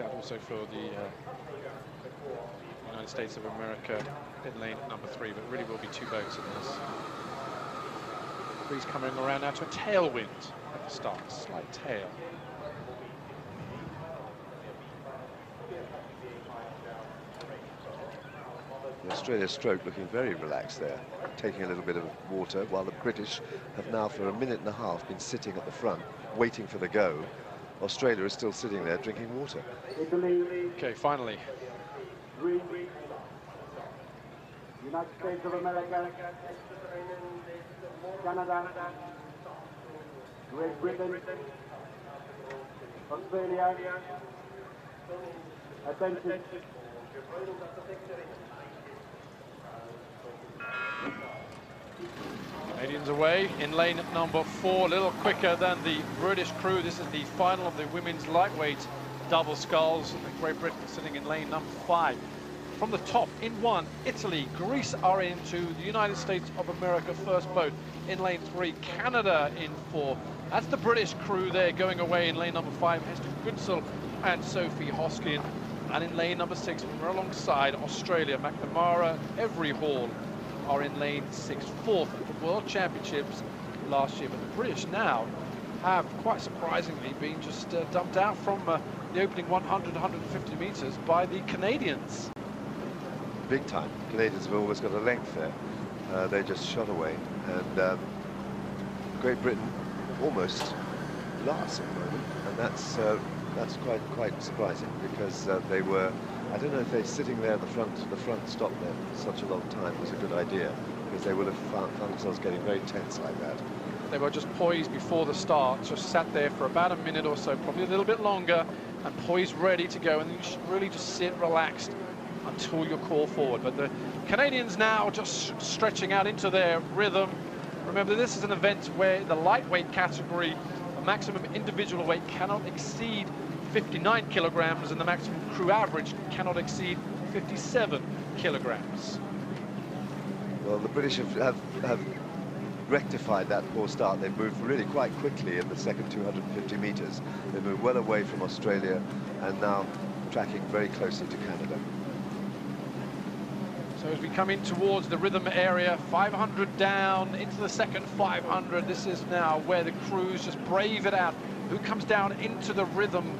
out also for the uh, United States of America in lane number three, but really will be two boats in this. Breeze coming around now to a tailwind at the start, slight tail. The stroke looking very relaxed there, taking a little bit of water, while the British have now for a minute and a half been sitting at the front, waiting for the go. Australia is still sitting there drinking water. Okay, finally. United States of America, Canada, Great Britain, Australia, attention. Canadians away in lane number four, a little quicker than the British crew. This is the final of the women's lightweight double sculls. Great Britain sitting in lane number five. From the top, in one, Italy, Greece are into the United States of America first boat in lane three, Canada in four. That's the British crew there going away in lane number five, Hester Goodsell and Sophie Hosking. And in lane number six, we're alongside Australia, McNamara, Every Hall are in lane six, fourth at the World Championships last year. But the British now have, quite surprisingly, been just uh, dumped out from uh, the opening 100, 150 metres by the Canadians. Big time. Canadians have always got a length there. Uh, they just shot away. And um, Great Britain almost last at the moment. And that's uh, that's quite quite surprising because uh, they were I don't know if they're sitting there at the front, the front stop there for such a long time was a good idea, because they would have found, themselves getting very tense like that. They were just poised before the start, just sat there for about a minute or so, probably a little bit longer, and poised ready to go. And you should really just sit relaxed until you're called forward. But the Canadians now just stretching out into their rhythm. Remember, this is an event where the lightweight category, the maximum individual weight cannot exceed 59 kilograms and the maximum crew average cannot exceed 57 kilograms. Well, the British have, have, have rectified that poor start. They've moved really quite quickly in the second 250 metres. They moved well away from Australia and now tracking very closely to Canada. So as we come in towards the rhythm area, 500 down into the second 500, this is now where the crews just brave it out. Who comes down into the rhythm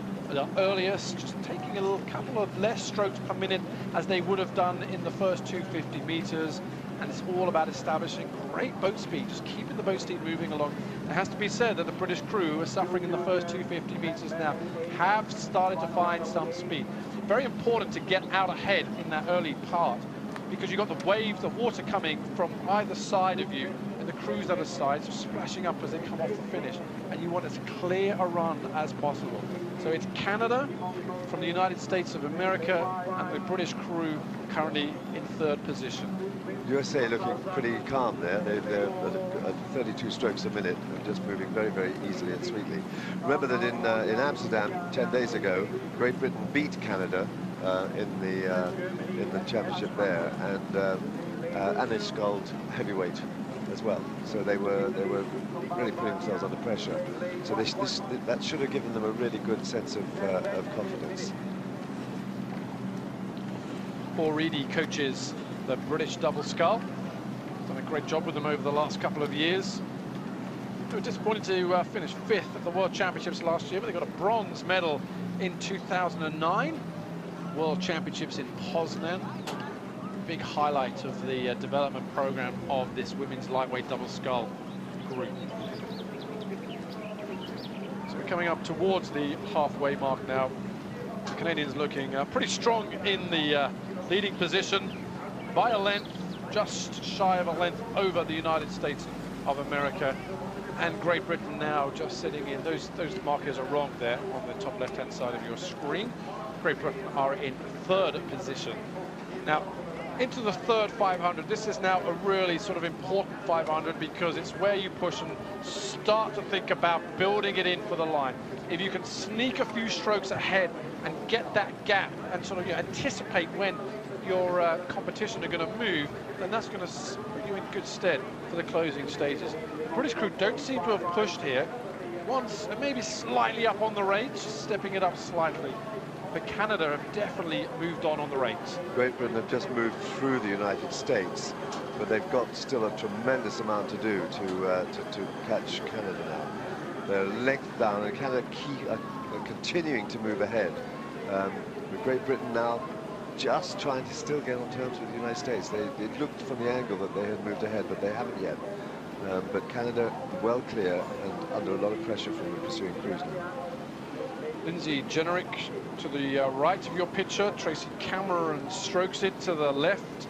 earliest, just taking a little couple of less strokes per minute as they would have done in the first 250 meters. And it's all about establishing great boat speed, just keeping the boat speed moving along. It has to be said that the British crew are suffering in the first 250 meters now, have started to find some speed. Very important to get out ahead in that early part because you've got the waves, the water coming from either side of you, the crews other sides are splashing up as they come off the finish, and you want as clear a run as possible. So it's Canada from the United States of America and the British crew currently in third position. USA looking pretty calm there. They, are at 32 strokes a minute and just moving very, very easily and sweetly. Remember that in uh, in Amsterdam 10 days ago, Great Britain beat Canada uh, in the uh, in the championship there, and uh, uh, Gold heavyweight as well. So they were they were really putting themselves under pressure. So this, this, that should have given them a really good sense of, uh, of confidence. Paul Reedy coaches the British double scull. Done a great job with them over the last couple of years. They were disappointed to uh, finish fifth at the World Championships last year, but they got a bronze medal in 2009. World Championships in Poznan big highlight of the uh, development program of this women's lightweight double scull group. So we're coming up towards the halfway mark now. The Canadians looking uh, pretty strong in the uh, leading position by a length, just shy of a length over the United States of America and Great Britain now just sitting in. Those, those markers are wrong there on the top left-hand side of your screen. Great Britain are in third position. Now, into the third 500. This is now a really sort of important 500 because it's where you push and start to think about building it in for the line. If you can sneak a few strokes ahead and get that gap and sort of you know, anticipate when your uh, competition are going to move, then that's going to put you in good stead for the closing stages. British crew don't seem to have pushed here. Once, maybe slightly up on the range, stepping it up slightly. But Canada have definitely moved on on the rates. Great Britain have just moved through the United States, but they've got still a tremendous amount to do to uh, to, to, catch Canada now. They're length down, and Canada keep, uh, are continuing to move ahead. Um, with Great Britain now just trying to still get on terms with the United States. They, it looked from the angle that they had moved ahead, but they haven't yet. Um, but Canada well clear and under a lot of pressure from the pursuing crews now. Lindsay Jennerich to the uh, right of your picture. Tracy Cameron strokes it to the left.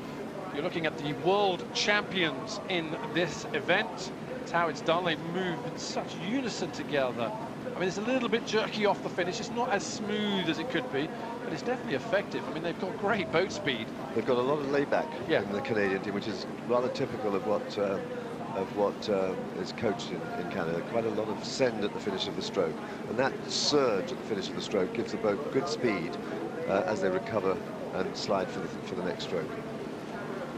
You're looking at the world champions in this event. It's how it's done. They move in such unison together. I mean, it's a little bit jerky off the finish. It's not as smooth as it could be, but it's definitely effective. I mean, they've got great boat speed. They've got a lot of layback yeah. in the Canadian team, which is rather typical of what uh, of what uh, is coached in, in Canada. Quite a lot of send at the finish of the stroke, and that surge at the finish of the stroke gives the boat good speed uh, as they recover and slide for the for the next stroke.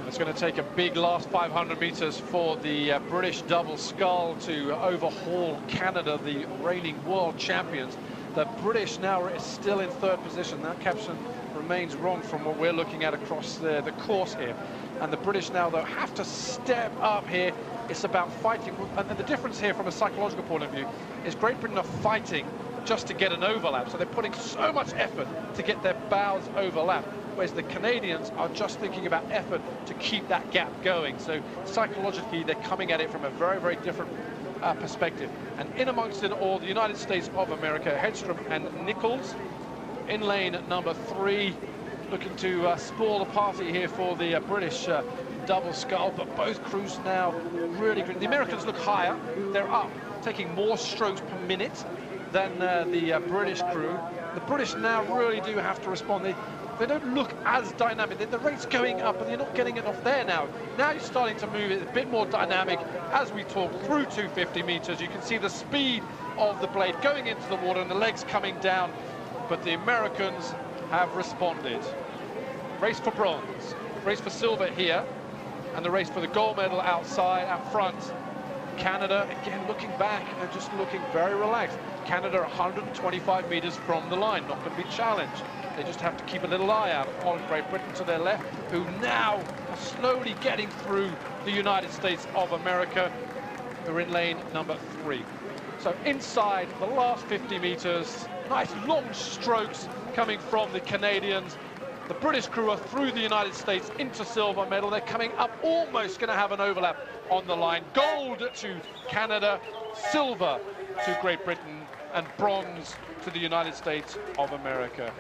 It's going to take a big last 500 metres for the uh, British double scull to overhaul Canada, the reigning world champions. The British now are still in third position. That caption remains wrong from what we're looking at across the, the course here. And the British now, though, have to step up here. It's about fighting. And the difference here from a psychological point of view is Great Britain are fighting just to get an overlap. So they're putting so much effort to get their bows overlap whereas the Canadians are just thinking about effort to keep that gap going. So psychologically, they're coming at it from a very, very different uh, perspective. And in amongst it all, the United States of America, Hedstrom and Nichols in lane number three, looking to uh, spoil the party here for the uh, British uh, double scull, but both crews now really good. The Americans look higher, they're up, taking more strokes per minute than uh, the uh, British crew. The British now really do have to respond. They, they don't look as dynamic. The, the rate's going up, and you're not getting enough there now. Now you're starting to move it a bit more dynamic as we talk through 250 meters. You can see the speed of the blade going into the water and the legs coming down, but the Americans have responded. Race for bronze, race for silver here, and the race for the gold medal outside, out front. Canada, again, looking back and just looking very relaxed. Canada 125 meters from the line, not going to be challenged. They just have to keep a little eye out on Great Britain to their left, who now are slowly getting through the United States of America, who are in lane number three. So inside the last 50 meters, nice long strokes coming from the Canadians. The British crew are through the United States into silver medal. They're coming up, almost going to have an overlap on the line. Gold to Canada, silver to Great Britain, and bronze to the United States of America.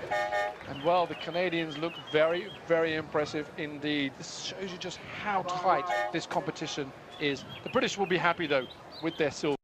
And well, the Canadians look very, very impressive indeed. This shows you just how tight this competition is. The British will be happy, though, with their silver.